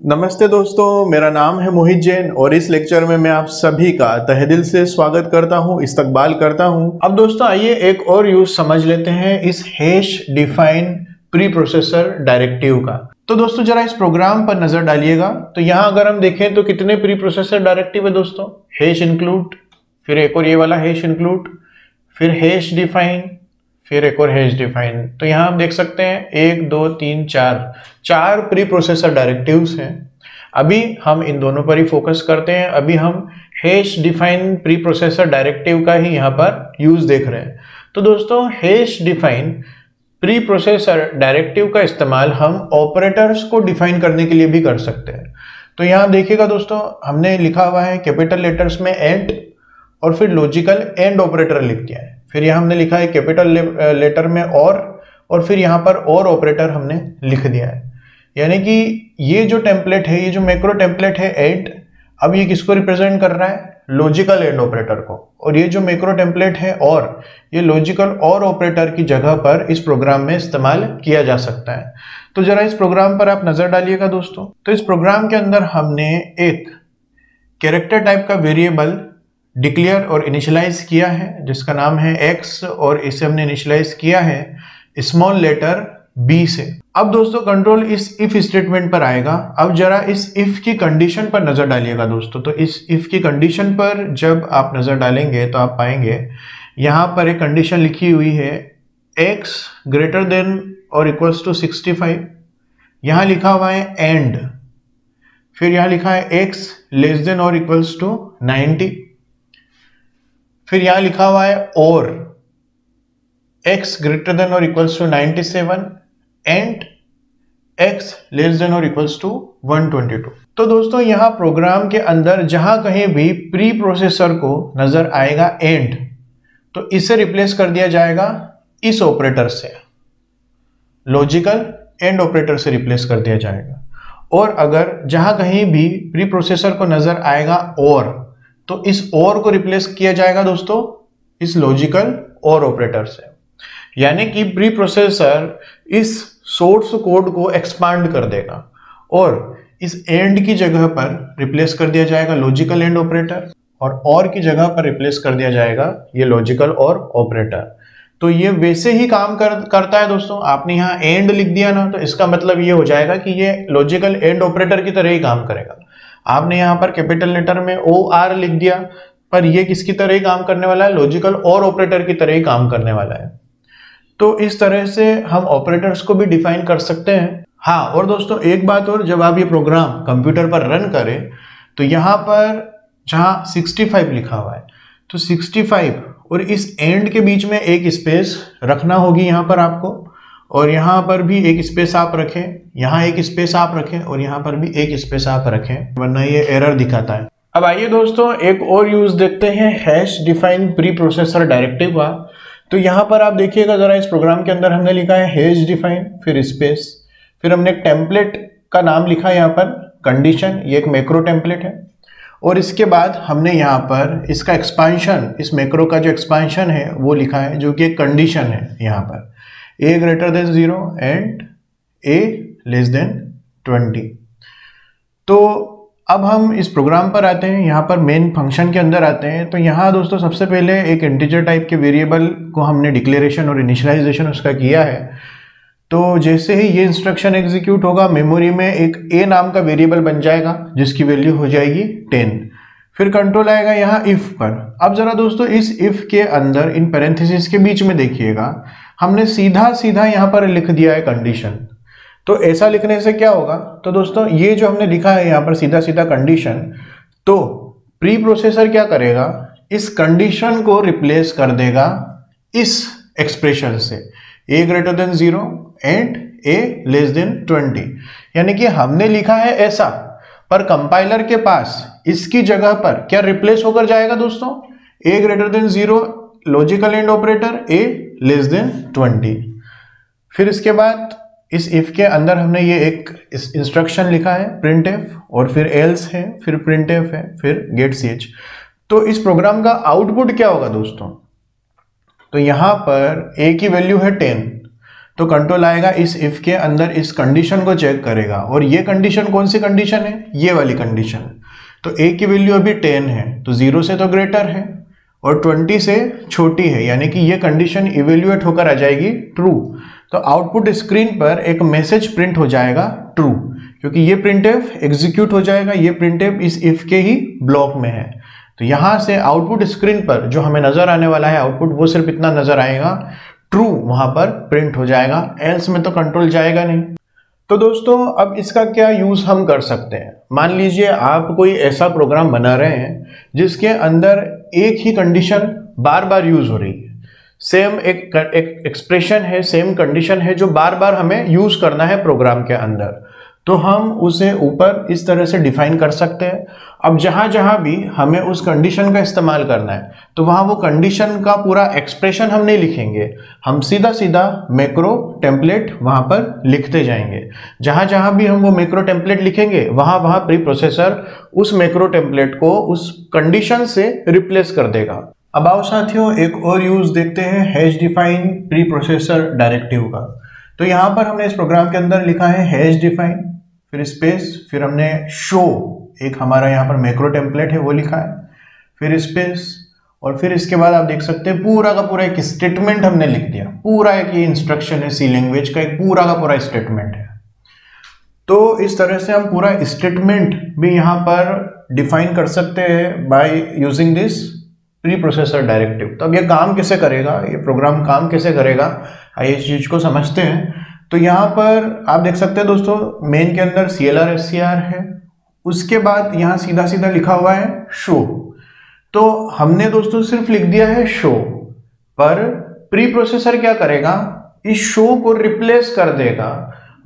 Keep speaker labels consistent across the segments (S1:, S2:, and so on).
S1: नमस्ते दोस्तों, मेरा नाम है मोहित जैन और इस लेक्चर में मैं आप सभी का तहे दिल से स्वागत करता हूँ, इस्तकबाल करता हूँ। अब दोस्तों, आइए एक और यूज़ समझ लेते हैं इस hash define preprocessor directive का। तो दोस्तों, जरा इस प्रोग्राम पर नज़र डालिएगा। तो यहाँ अगर हम देखें तो कितने प्री प्रोसेसर डायरेक्टिव है दोस्तों? हैश इंक्लूड फिर एक और ये वाला हैश इंक्लूड फिर हैश डिफाइन फिर एक और हैश डिफाइन तो यहाँ हम देख सकते हैं, एक, दो, तीन, चार। चार प्री प्रोसेसर डायरेक्टिव्स हैं। अभी हम इन दोनों पर ही फोकस करते हैं। अभी हम hash define preprocessor directive का ही यहाँ पर यूज़ देख रहे हैं। तो दोस्तों hash define preprocessor directive का इस्तेमाल हम ऑपरेटर्स को डिफाइन करने के लिए भी कर सकते हैं। तो यहाँ देखिएगा दोस्तों, हमने लिखा हुआ है कैपिटल लेटर्स में एंड और फिर लॉजिकल एंड ऑपरेटर लिख दिया है। फिर यहाँ हमने लिखा है कैपिटल लेटर में और और फिर यहाँ पर और ऑपरेटर हमने लिख दिया है। यानी कि ये जो टेम्पलेट है, ये जो मैक्रो टेम्पलेट है एट अब ये किसको रिप्रेजेंट कर रहा है? लॉजिकल एंड ऑपरेटर को। और ये जो मैक्रो टेम्पलेट है और, ये लॉजिकल और ऑपरेटर की जगह पर इस प्रोग्राम में इस्तेमाल किया जा सकता है। तो जरा इस प्रोग्राम पर आप नज़र डालिएगा दोस्तों। तो इस प्रोग्राम के अंदर हमने एक कैरेक्टर टाइप का वेरिएबल डिक्लेयर और इनिशलाइज किया है, जिसका नाम है एक्स और इसे हमने इनिशलाइज किया है स्मॉल लेटर बी से। अब दोस्तों कंट्रोल इस इफ़ स्टेटमेंट पर आएगा। अब जरा इस इफ़ की कंडीशन पर नज़र डालिएगा दोस्तों। तो इस इफ़ की कंडीशन पर जब आप नज़र डालेंगे तो आप पाएँगे, यहाँ पर एक कंडीशन लिखी हुई है एक्स ग्रेटर देन और इक्वल्स टू सिक्सटी फाइव यहाँ लिखा हुआ है एंड फिर यहाँ लिखा है एक्स लेस देन और इक्वल्स टू नाइन्टी फिर यहाँ लिखा हुआ है और, x ग्रेटर देन और equals to 97 and x less than और इक्वल्स टू 122 तो दोस्तों, यहाँ प्रोग्राम के अंदर जहाँ कहीं भी प्री प्रोसेसर को नज़र आएगा एंड तो इसे रिप्लेस कर दिया जाएगा इस ऑपरेटर से। लॉजिकल एंड ऑपरेटर से रिप्लेस कर दिया जाएगा। और अगर जहाँ कहीं भी प्री प्रोसेसर को नज़र आएगा और तो इस और को रिप्लेस किया जाएगा दोस्तों इस लॉजिकल और ऑपरेटर से। यानी कि प्री प्रोसेसर इस सोर्स कोड को एक्सपांड कर देगा और इस एंड की जगह पर रिप्लेस कर दिया जाएगा लॉजिकल एंड ऑपरेटर और और की जगह पर रिप्लेस कर दिया जाएगा ये लॉजिकल और ऑपरेटर तो ये वैसे ही काम कर, करता है दोस्तों आपने यहाँ एंड लिख दिया ना तो इसका मतलब ये हो जाएगा कि ये लॉजिकल एंड ऑपरेटर की तरह ही काम करेगा। आपने यहाँ पर कैपिटल लेटर में ओ आर लिख दिया, पर ये किसकी तरह ही काम करने वाला है? लॉजिकल और ऑपरेटर की तरह ही काम करने वाला है। तो इस तरह से हम ऑपरेटर्स को भी डिफाइन कर सकते हैं। हाँ और दोस्तों, एक बात और, जब आप ये प्रोग्राम कंप्यूटर पर रन करें तो यहाँ पर जहाँ 65 लिखा हुआ है तो 65 और इस एंड के बीच में एक स्पेस रखना होगी यहाँ पर आपको। और यहाँ पर भी एक स्पेस आप रखें, यहाँ एक स्पेस आप रखें और यहाँ पर भी एक स्पेस आप रखें, वरना ये एरर दिखाता है। अब आइए दोस्तों, एक और यूज़ देखते हैं hash define preprocessor directive का। तो यहाँ पर आप देखिएगा जरा, इस प्रोग्राम के अंदर हमने लिखा है हैश डिफाइन फिर स्पेस फिर हमने टेम्पलेट का नाम लिखा है यहाँ पर कंडीशन ये एक मैक्रो टेम्पलेट है। और इसके बाद हमने यहाँ पर इसका एक्सपांशन इस मैक्रो का जो एक्सपांशन है, वो लिखा है, जो कि एक कंडीशन है यहाँ पर। A greater than zero and a less than twenty तो अब हम इस प्रोग्राम पर आते हैं, यहाँ पर मेन फ़ंक्शन के अंदर आते हैं। तो यहाँ दोस्तों सबसे पहले एक इंटीजर टाइप के वेरिएबल को हमने डिक्लेरेशन और इनिशलाइजेशन उसका किया है। तो जैसे ही ये इंस्ट्रक्शन एग्जीक्यूट होगा मेमोरी में एक ए नाम का वेरिएबल बन जाएगा, जिसकी वैल्यू हो जाएगी टेन फिर कंट्रोल आएगा यहाँ इफ़ पर। अब जरा दोस्तों इस इफ़ के अंदर इन पेरेंथिस के बीच में देखिएगा हमने सीधा सीधा यहाँ पर लिख दिया है कंडीशन तो ऐसा लिखने से क्या होगा? तो दोस्तों, ये जो हमने लिखा है यहाँ पर सीधा सीधा कंडीशन तो प्री प्रोसेसर क्या करेगा? इस कंडीशन को रिप्लेस कर देगा इस एक्सप्रेशन से. A greater than zero and a less than twenty यानी कि हमने लिखा है ऐसा, पर कंपाइलर के पास, इसकी जगह पर क्या रिप्लेस होकर जाएगा दोस्तों? A greater than zero logical and operator a less than twenty फिर इसके बाद इस इफ़ के अंदर हमने ये एक इंस्ट्रक्शन लिखा है प्रिंट एफ़ और फिर एल्स है, फिर प्रिंट एफ़ है, फिर गेट सी एच तो इस प्रोग्राम का आउटपुट क्या होगा दोस्तों? तो यहाँ पर ए की वैल्यू है टेन तो कंट्रोल आएगा, इस इफ़ के अंदर इस कंडीशन को चेक करेगा. और ये कंडीशन कौन सी कंडीशन है? ये वाली कंडीशन तो ए की वैल्यू अभी टेन है तो ज़ीरो से तो ग्रेटर है. और ट्वेंटी से छोटी है, यानी कि ये कंडीशन इवेल्युएट होकर आ जाएगी ट्रू तो आउटपुट स्क्रीन पर एक मैसेज प्रिंट हो जाएगा ट्रू क्योंकि ये प्रिंट एग्जीक्यूट हो जाएगा, ये प्रिंट इस इफ़ के ही ब्लॉक में है. तो यहाँ से आउटपुट स्क्रीन पर जो हमें नज़र आने वाला है आउटपुट वो सिर्फ़ इतना नज़र आएगा ट्रू वहाँ पर प्रिंट हो जाएगा एल्स में तो कंट्रोल जाएगा नहीं. तो दोस्तों, अब इसका क्या यूज़ हम कर सकते हैं? मान लीजिए आप कोई ऐसा प्रोग्राम बना रहे हैं जिसके अंदर एक ही कंडीशन बार बार यूज़ हो रही है। सेम एक, एक एक्सप्रेशन है सेम कंडीशन है जो बार बार हमें यूज़ करना है प्रोग्राम के अंदर। तो हम उसे ऊपर इस तरह से डिफाइन कर सकते हैं। अब जहाँ जहाँ भी हमें उस कंडीशन का इस्तेमाल करना है तो वहाँ वो कंडीशन का पूरा एक्सप्रेशन हम नहीं लिखेंगे। हम सीधा सीधा मैक्रो टेम्पलेट वहाँ पर लिखते जाएँगे। जहाँ जहाँ भी हम वो मैक्रो टेम्पलेट लिखेंगे, वहाँ वहाँ प्री प्रोसेसर उस मैक्रो टेम्पलेट को उस कंडीशन से रिप्लेस कर देगा। अब आओ साथियों, एक और यूज़ देखते हैं hash define preprocessor directive का। तो यहाँ पर हमने इस प्रोग्राम के अंदर लिखा है हैश डिफाइन फिर स्पेस फिर हमने शो एक हमारा यहाँ पर मैक्रो टेम्पलेट है, वो लिखा है। फिर स्पेस और फिर इसके बाद आप देख सकते हैं, पूरा का पूरा एक स्टेटमेंट हमने लिख दिया। पूरा एक ये इंस्ट्रक्शन है सी लैंग्वेज का एक पूरा का पूरा स्टेटमेंट है। तो इस तरह से हम पूरा स्टेटमेंट भी यहाँ पर डिफाइन कर सकते हैं by using this preprocessor directive तो अब ये काम कैसे करेगा? ये प्रोग्राम काम कैसे करेगा? आइए इस चीज़ को समझते हैं। तो यहाँ पर आप देख सकते हैं दोस्तों मेन के अंदर C L R S C R है। उसके बाद यहाँ सीधा सीधा लिखा हुआ है शो तो हमने दोस्तों सिर्फ़ लिख दिया है शो पर प्री प्रोसेसर क्या करेगा? इस शो को रिप्लेस कर देगा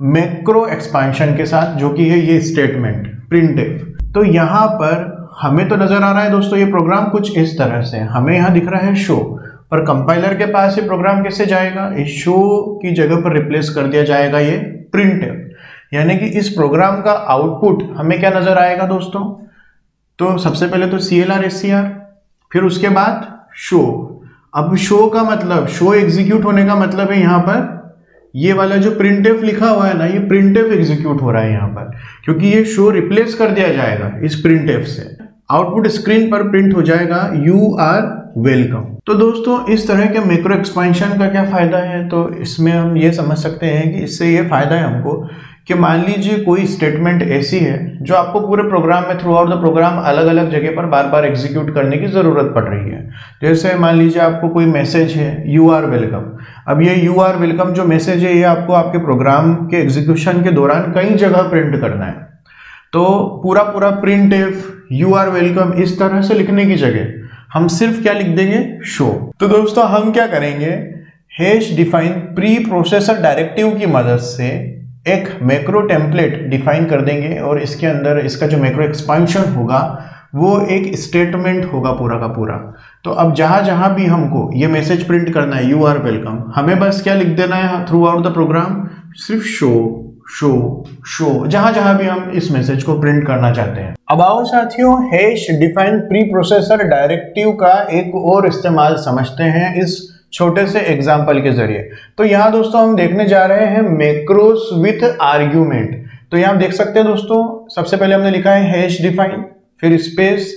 S1: मैक्रो एक्सपांशन के साथ, जो कि है ये स्टेटमेंट प्रिंट तो यहाँ पर हमें तो नज़र आ रहा है दोस्तों ये प्रोग्राम कुछ इस तरह से। हमें यहाँ दिख रहा है शो पर कंपाइलर के पास ये प्रोग्राम कैसे जाएगा? इस शो की जगह पर रिप्लेस कर दिया जाएगा ये प्रिंट यानी कि इस प्रोग्राम का आउटपुट हमें क्या नज़र आएगा दोस्तों? तो सबसे पहले तो C L R S C R फिर उसके बाद शो अब शो का मतलब शो एग्जीक्यूट होने का मतलब है यहाँ पर ये वाला जो प्रिंटेफ लिखा हुआ है ना, ये प्रिंटेफ एग्जीक्यूट हो रहा है यहाँ पर, क्योंकि ये शो रिप्लेस कर दिया जाएगा इस प्रिंटेफ से। आउटपुट स्क्रीन पर प्रिंट हो जाएगा यू आर वेलकम तो दोस्तों, इस तरह के मैक्रो एक्सपेंशन का क्या फ़ायदा है? तो इसमें हम ये समझ सकते हैं कि इससे ये फ़ायदा है हमको कि मान लीजिए कोई स्टेटमेंट ऐसी है जो आपको पूरे प्रोग्राम में थ्रू आउट द प्रोग्राम अलग अलग जगह पर बार बार एग्जीक्यूट करने की ज़रूरत पड़ रही है। जैसे मान लीजिए आपको कोई मैसेज है यू आर वेलकम अब ये यू आर वेलकम जो मैसेज है, ये आपको आपके प्रोग्राम के एग्जीक्यूशन के दौरान कई जगह प्रिंट करना है। तो पूरा पूरा print if you are welcome इस तरह से लिखने की जगह हम सिर्फ़ क्या लिख देंगे? शो तो दोस्तों, हम क्या करेंगे? Hash define preprocessor directive की मदद से एक मैक्रो टेम्पलेट डिफाइन कर देंगे और इसके अंदर इसका जो मैक्रो एक्सपांशन होगा, वो एक स्टेटमेंट होगा पूरा का पूरा। तो अब जहाँ जहाँ भी हमको ये मैसेज प्रिंट करना है यू आर वेलकम हमें बस क्या लिख देना है थ्रू आउट द प्रोग्राम सिर्फ़ शो शो शो जहाँ जहाँ भी हम इस मैसेज को प्रिंट करना चाहते हैं। अब आओ साथियों hash define preprocessor directive का एक और इस्तेमाल समझते हैं। इस छोटे से एग्ज़ाम्पल के ज़रिए। तो यहाँ दोस्तों हम देखने जा रहे हैं मैक्रोस विथ आर्ग्यूमेंट तो यहाँ देख सकते हैं दोस्तों, सबसे पहले हमने लिखा है हैश डिफाइन फिर स्पेस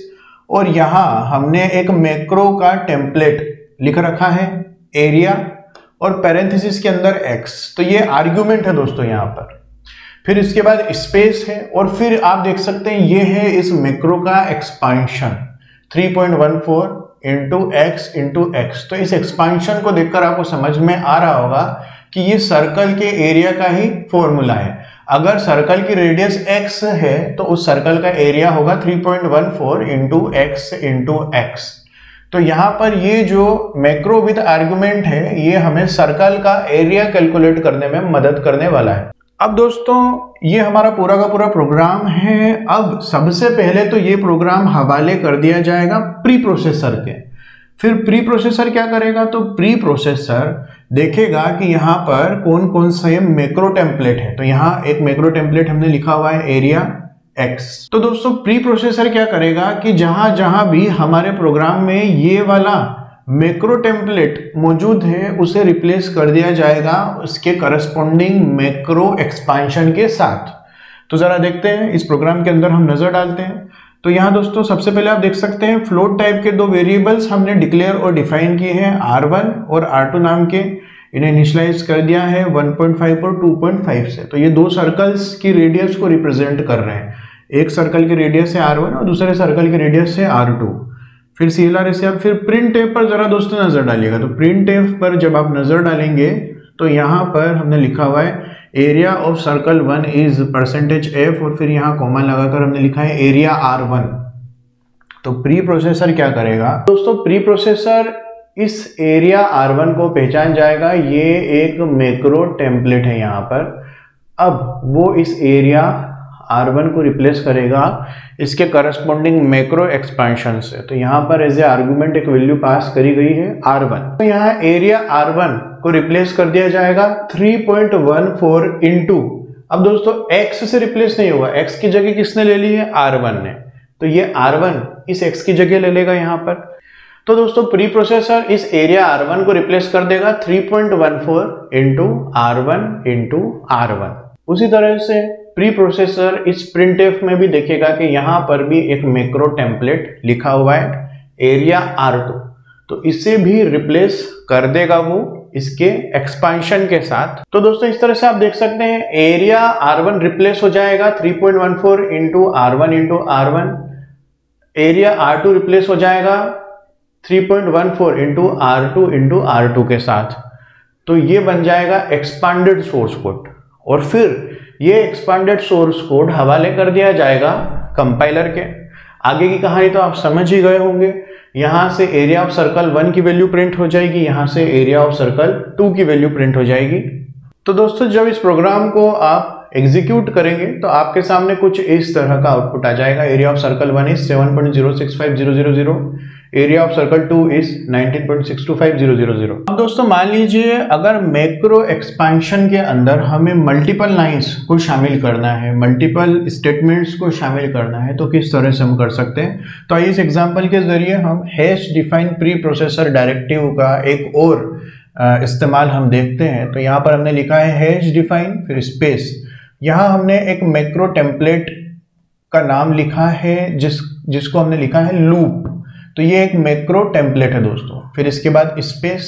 S1: और यहाँ हमने एक मैक्रो का टेम्पलेट लिख रखा है एरिया और पैरेंथिस के अंदर एक्स तो ये आर्ग्यूमेंट है दोस्तों यहाँ पर। फिर इसके बाद स्पेस है, और फिर आप देख सकते हैं ये है इस मैक्रो का expansion 3.14 point one four into x into x तो इस एक्सपांशन को देखकर आपको समझ में आ रहा होगा कि ये सर्कल के एरिया का ही फॉर्मूला है। अगर सर्कल की रेडियस x है तो उस सर्कल का एरिया होगा 3.14 point one four into x into x तो यहाँ पर ये जो मैक्रो विद आर्गुमेंट है, ये हमें सर्कल का एरिया कैलकुलेट करने में मदद करने वाला है। अब दोस्तों, ये हमारा पूरा का पूरा प्रोग्राम है। अब सबसे पहले तो ये प्रोग्राम हवाले कर दिया जाएगा प्री प्रोसेसर के। फिर प्री प्रोसेसर क्या करेगा? तो प्री प्रोसेसर देखेगा कि यहाँ पर कौन कौन सा मैक्रो टेम्पलेट है। तो यहाँ एक मैक्रो टेम्पलेट हमने लिखा हुआ है एरिया एक्स तो दोस्तों प्री प्रोसेसर क्या करेगा कि जहाँ जहाँ भी हमारे प्रोग्राम में ये वाला मैक्रो टेम्पलेट मौजूद है, उसे रिप्लेस कर दिया जाएगा उसके करस्पॉन्डिंग मैक्रो एक्सपांशन के साथ। तो ज़रा देखते हैं, इस प्रोग्राम के अंदर हम नज़र डालते हैं। तो यहाँ दोस्तों, सबसे पहले आप देख सकते हैं फ्लोट टाइप के दो वेरिएबल्स हमने डिक्लेयर और डिफाइन किए हैं R1 और R2 नाम के। इन्हें इनिशलाइज कर दिया है 1.5 और 2.5 से। तो ये दो सर्कल्स की रेडियस को रिप्रेजेंट कर रहे हैं। एक सर्कल की रेडियस है R1 और दूसरे सर्कल की रेडियस है R2 फिर सी एल आर एस फिर प्रिंट टेप पर जरा दोस्तों नज़र डालिएगा। तो प्रिंट टेप पर जब आप नज़र डालेंगे तो यहाँ पर हमने लिखा हुआ है area of circle one is percentage f और फिर यहाँ कॉमन लगाकर हमने लिखा है एरिया आर वन तो प्री प्रोसेसर क्या करेगा? दोस्तों प्री प्रोसेसर इस एरिया आर वन को पहचान जाएगा। ये एक मैक्रो टेम्पलेट है यहाँ पर। अब वो इस एरिया आर वन को रिप्लेस करेगा इसके करस्पॉन्डिंग मैक्रो एक्सपेंशन से। तो यहाँ पर एज ए आर्गुमेंट एक वैल्यू पास करी गई है आर वन तो यहाँ एरिया आर वन को रिप्लेस कर दिया जाएगा 3.14 पॉइंट वन फोर इंटू अब दोस्तों x से रिप्लेस नहीं होगा। X की जगह किसने ले ली है? R1 ने। तो ये r1 इस एक्स की जगह ले लेगा यहाँ पर। तो दोस्तों प्री प्रोसेसर इस एरिया R1 को रिप्लेस कर देगा 3.14 point one four into R one into R one उसी तरह से प्री प्रोसेसर इस प्रिंट में भी देखेगा कि यहाँ पर भी एक मैक्रो टेम्पलेट लिखा हुआ है एरिया आर टू तो इसे भी रिप्लेस कर देगा वो इसके एक्सपांशन के साथ। तो दोस्तों, इस तरह से आप देख सकते हैं एरिया R1 रिप्लेस हो जाएगा 3.14 point one four into R one into R one area R2 replace हो जाएगा 3.14 point one four into R two into R two के साथ। तो ये बन जाएगा एक्सपांडेड सोर्स कोड और फिर ये एक्सपांडेड सोर्स कोड हवाले कर दिया जाएगा कंपाइलर के। आगे की कहानी तो आप समझ ही गए होंगे। यहाँ से एरिया ऑफ़ सर्कल वन की वैल्यू प्रिंट हो जाएगी, यहाँ से एरिया ऑफ़ सर्कल टू की वैल्यू प्रिंट हो जाएगी। तो दोस्तों, जब इस प्रोग्राम को आप एग्जीक्यूट करेंगे तो आपके सामने कुछ इस तरह का आउटपुट आ जाएगा। Area of circle one is seven point zero six five zero zero zero area of circle two is 19.625000 अब दोस्तों मान लीजिए अगर मैक्रो एक्सपेंशन के अंदर हमें मल्टीपल लाइंस को शामिल करना है मल्टीपल स्टेटमेंट्स को शामिल करना है तो किस तरह से हम कर सकते हैं? तो आइए इस एग्जांपल के ज़रिए हम hash define preprocessor directive का एक और इस्तेमाल हम देखते हैं। तो यहाँ पर हमने लिखा है हैश डिफाइन फिर स्पेस यहाँ हमने एक मैक्रो टेम्पलेट का नाम लिखा है, जिस, जिसको हमने लिखा है लूप तो ये एक मैक्रो टेम्पलेट है दोस्तों। फिर इसके बाद स्पेस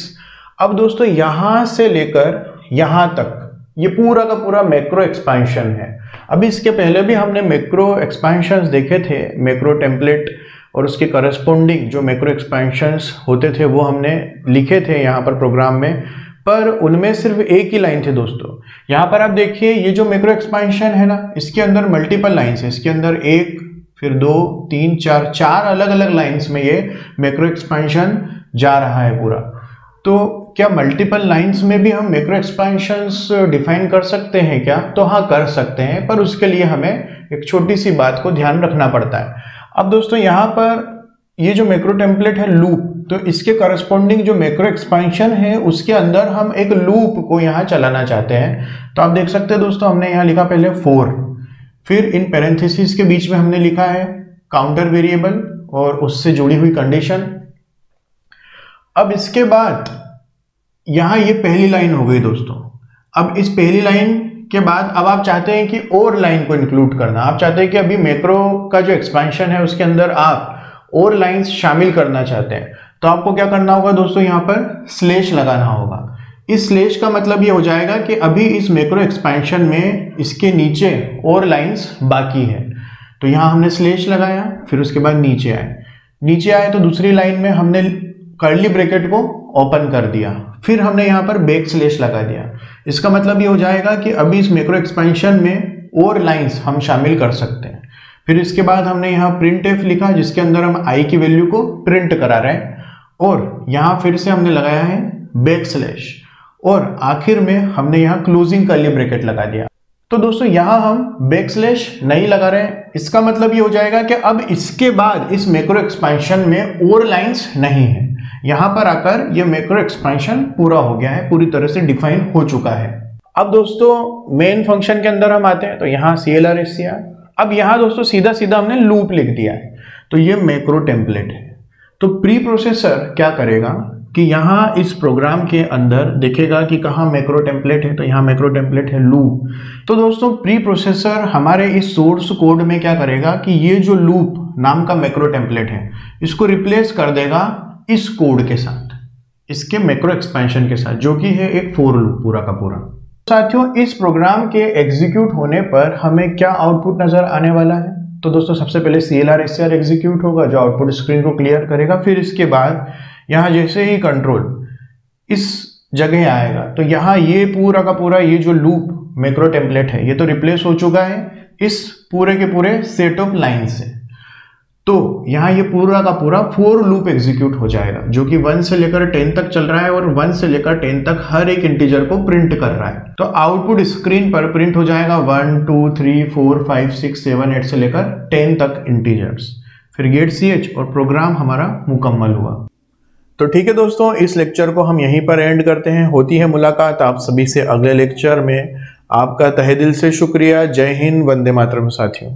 S1: अब दोस्तों, यहाँ से लेकर यहाँ तक, ये पूरा का पूरा मैक्रो एक्सपेंशन है। अभी इसके पहले भी हमने मैक्रो एक्सपेंशन देखे थे मैक्रो टेम्पलेट और उसके करस्पॉन्डिंग जो मैक्रो एक्सपेंशंस होते थे, वो हमने लिखे थे यहाँ पर प्रोग्राम में। पर उनमें सिर्फ़ एक ही लाइन थी दोस्तों। यहाँ पर आप देखिए, ये जो मैक्रो एक्सपेंशन है ना, इसके अंदर मल्टीपल लाइन्स है। इसके अंदर एक फिर दो, तीन, चार चार अलग अलग लाइंस में ये मैक्रो एक्सपेंशन जा रहा है पूरा। तो क्या मल्टीपल लाइंस में भी हम मैक्रो एक्सपेंशंस डिफाइन कर सकते हैं क्या? तो हाँ कर सकते हैं, पर उसके लिए हमें एक छोटी सी बात को ध्यान रखना पड़ता है। अब दोस्तों, यहाँ पर ये जो मैक्रो टेम्पलेट है लूप तो इसके करस्पॉन्डिंग जो मैक्रो एक्सपेंशन है, उसके अंदर हम एक लूप को यहाँ चलाना चाहते हैं। तो आप देख सकते हैं दोस्तों, हमने यहाँ लिखा पहले फोर फिर इन पैरेंथेसिस के बीच में हमने लिखा है काउंटर वेरिएबल और उससे जुड़ी हुई कंडीशन अब इसके बाद, यहाँ ये पहली लाइन हो गई दोस्तों। अब इस पहली लाइन के बाद, अब आप चाहते हैं कि और लाइन को इंक्लूड करना। आप चाहते हैं कि अभी मैक्रो का जो एक्सपेंशन है उसके अंदर आप और लाइंस शामिल करना चाहते हैं। तो आपको क्या करना होगा दोस्तों, यहाँ पर स्लेश लगाना होगा। इस स्लेश का मतलब ये हो जाएगा कि अभी इस मैक्रो एक्सपेंशन में इसके नीचे और लाइंस बाकी है। तो यहाँ हमने स्लेश लगाया, फिर उसके बाद नीचे आए। नीचे आए तो दूसरी लाइन में हमने कर्ली ब्रैकेट को ओपन कर दिया। फिर हमने यहाँ पर बैक स्लेश लगा दिया। इसका मतलब ये हो जाएगा कि अभी इस मैक्रो एक्सपेंशन में और लाइंस हम शामिल कर सकते हैं। फिर इसके बाद हमने यहाँ प्रिंट एफ़ लिखा, जिसके अंदर हम आई की वैल्यू को प्रिंट करा रहे हैं। और यहाँ फिर से हमने लगाया है बैक स्लेश और आखिर में हमने यहाँ क्लोजिंग का लिए ब्रैकेट लगा दिया। तो दोस्तों, यहाँ हम बैकस्लैश नहीं लगा रहे इसका मतलब ये हो जाएगा कि अब इसके बाद इस मैक्रो एक्सपेंशन में और लाइंस नहीं है। यहाँ पर आकर ये मैक्रो एक्सपेंशन पूरा हो गया है, पूरी तरह से डिफाइन हो चुका है। अब दोस्तों मेन फ़ंक्शन के अंदर हम आते हैं तो यहाँ C L R S C R अब यहाँ दोस्तों सीधा सीधा हमने लूप लिख दिया है। तो ये मैक्रो टेम्पलेट है। तो प्री प्रोसेसर क्या करेगा? कि यहाँ इस प्रोग्राम के अंदर देखेगा कि कहाँ मैक्रो टेम्पलेट है तो यहाँ मैक्रो टेम्पलेट है लूप तो दोस्तों प्री प्रोसेसर हमारे इस सोर्स कोड में क्या करेगा कि ये जो लूप नाम का मैक्रो टेम्पलेट है, इसको रिप्लेस कर देगा इस कोड के साथ, इसके मैक्रो एक्सपेंशन के साथ, जो कि है एक फोर लूप पूरा का पूरा. साथियों, इस प्रोग्राम के एग्जीक्यूट होने पर हमें क्या आउटपुट नज़र आने वाला है? तो दोस्तों, सबसे पहले C L R S execute होगा, जो आउटपुट स्क्रीन को क्लियर करेगा, फिर इसके बाद यहाँ जैसे ही कंट्रोल इस जगह आएगा तो यहाँ ये पूरा का पूरा ये जो लूप मैक्रो टेम्पलेट है, ये तो रिप्लेस हो चुका है इस पूरे के पूरे सेट ऑफ़ लाइन से। तो यहाँ ये पूरा का पूरा फोर लूप एग्जीक्यूट हो जाएगा, जो कि वन से लेकर टेन तक चल रहा है और वन से लेकर टेन तक हर एक इंटीजर को प्रिंट कर रहा है। तो आउटपुट स्क्रीन पर प्रिंट हो जाएगा one two three four five six seven eight से लेकर टेन तक इंटीजर्स फिर गेट सी एच और प्रोग्राम हमारा मुकम्मल हुआ। तो ठीक है दोस्तों, इस लेक्चर को हम यहीं पर एंड करते हैं। होती है मुलाकात आप सभी से अगले लेक्चर में। आपका तहे दिल से शुक्रिया। जय हिंद, वंदे मातरम साथियों।